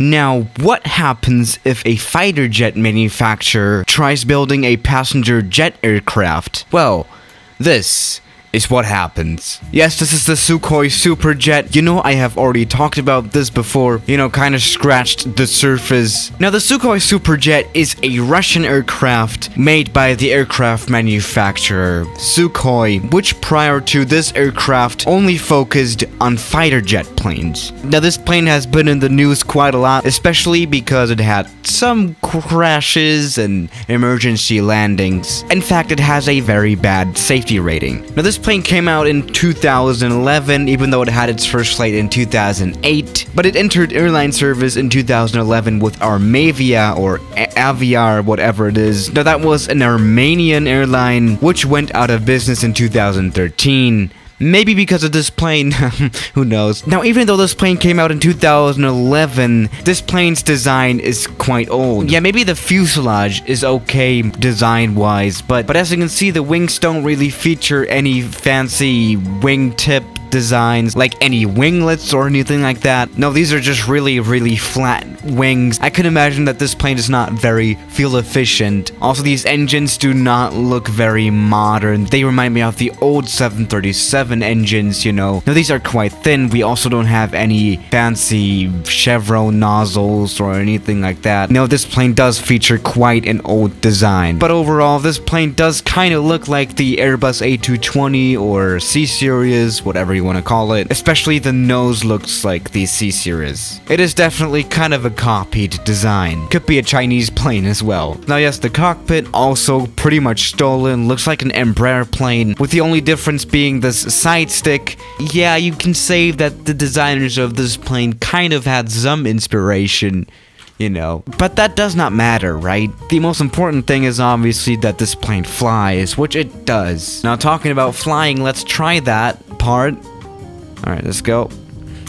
Now, what happens if a fighter jet manufacturer tries building a passenger jet aircraft? Well, this is what happens. Yes, this is the Sukhoi Superjet. You know, I have already talked about this before, you know, kind of scratched the surface. Now, the Sukhoi Superjet is a Russian aircraft made by the aircraft manufacturer Sukhoi, which prior to this aircraft only focused on fighter jet planes. Now, this plane has been in the news quite a lot, especially because it had some crashes and emergency landings. In fact, it has a very bad safety rating. Now, this plane came out in 2011, even though it had its first flight in 2008, but it entered airline service in 2011 with Armavia or Aviar, whatever it is. Now, that was an Armenian airline which went out of business in 2013. Maybe because of this plane, who knows. Now, even though this plane came out in 2011, this plane's design is quite old. Yeah, maybe the fuselage is okay design-wise, but, but as you can see, the wings don't really feature any fancy wingtip designs like any winglets or anything like that. No, these are just really, really flat wings. I can imagine that this plane is not very fuel efficient. Also, these engines do not look very modern. They remind me of the old 737 engines, you know. Now, these are quite thin. We also don't have any fancy chevron nozzles or anything like that. No, this plane does feature quite an old design. But overall, this plane does kind of look like the Airbus A220 or C-Series, whatever you want to call it. Especially the nose looks like the C-Series. It is definitely kind of a copied design. Could be a Chinese plane as well. Now yes, the cockpit also pretty much stolen. Looks like an Embraer plane, with the only difference being this side stick. Yeah, you can say that the designers of this plane kind of had some inspiration you know. But that does not matter, right? The most important thing is obviously that this plane flies, which it does. Now, talking about flying, let's try that part. Alright, let's go.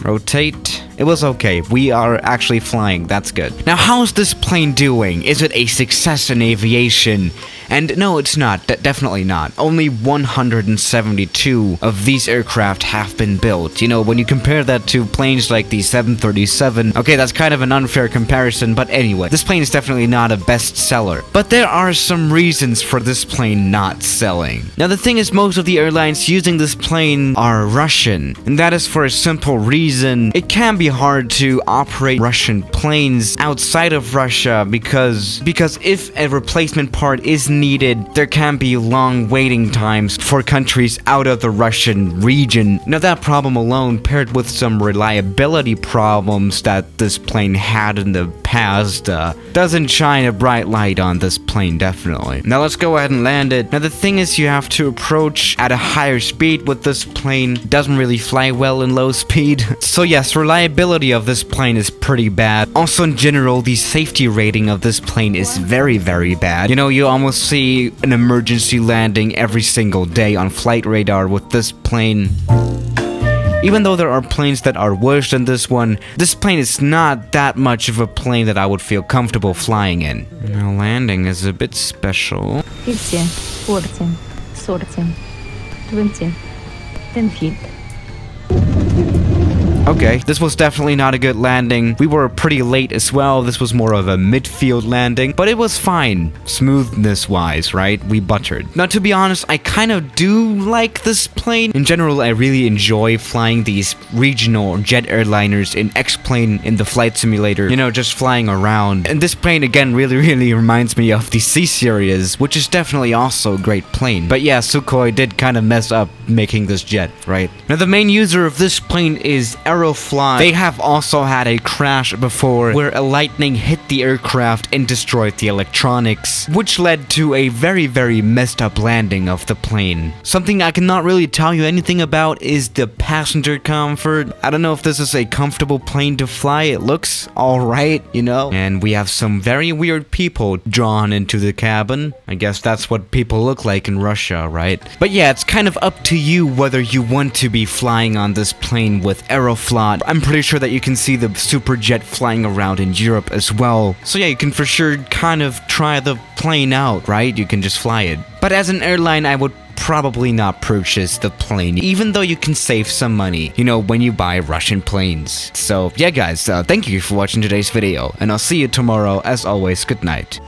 Rotate. It was okay. We are actually flying. That's good. Now, how's this plane doing? Is it a success in aviation? And no, it's not. De definitely not. Only 172 of these aircraft have been built. You know, when you compare that to planes like the 737, okay, that's kind of an unfair comparison, but anyway, this plane is definitely not a bestseller. But there are some reasons for this plane not selling. Now, the thing is, most of the airlines using this plane are Russian, and that is for a simple reason. It can be hard to operate Russian planes outside of Russia because because if a replacement part is needed, there can be long waiting times for countries out of the Russian region. Now that problem alone, paired with some reliability problems that this plane had in the past, uh, doesn't shine a bright light on this plane, definitely. Now let's go ahead and land it. Now the thing is you have to approach at a higher speed with this plane. Doesn't really fly well in low speed. So yes, reliability of this plane is pretty bad. Also in general, the safety rating of this plane is very, very bad. You know, you almost see an emergency landing every single day on flight radar with this plane. Even though there are planes that are worse than this one, this plane is not that much of a plane that I would feel comfortable flying in. Now landing is a bit special. 50, 40, 40, 20, 10 feet. Okay, this was definitely not a good landing. We were pretty late as well. This was more of a midfield landing, but it was fine. Smoothness wise, right? We buttered. Now, to be honest, I kind of do like this plane. In general, I really enjoy flying these regional jet airliners in X-Plane in the flight simulator. You know, just flying around. And this plane, again, really, really reminds me of the C-Series, which is definitely also a great plane. But yeah, Sukhoi did kind of mess up making this jet, right? Now, the main user of this plane is They have also had a crash before where a lightning hit the aircraft and destroyed the electronics, which led to a very, very messed up landing of the plane. Something I cannot really tell you anything about is the passenger comfort. I don't know if this is a comfortable plane to fly. It looks alright, you know? And we have some very weird people drawn into the cabin. I guess that's what people look like in Russia, right? But yeah, it's kind of up to you whether you want to be flying on this plane with I'm pretty sure that you can see the super jet flying around in Europe as well. So yeah, you can for sure kind of try the plane out, right? You can just fly it. But as an airline, I would probably not purchase the plane, even though you can save some money, you know, when you buy Russian planes. So yeah guys, uh, thank you for watching today's video, and I'll see you tomorrow, as always, good night.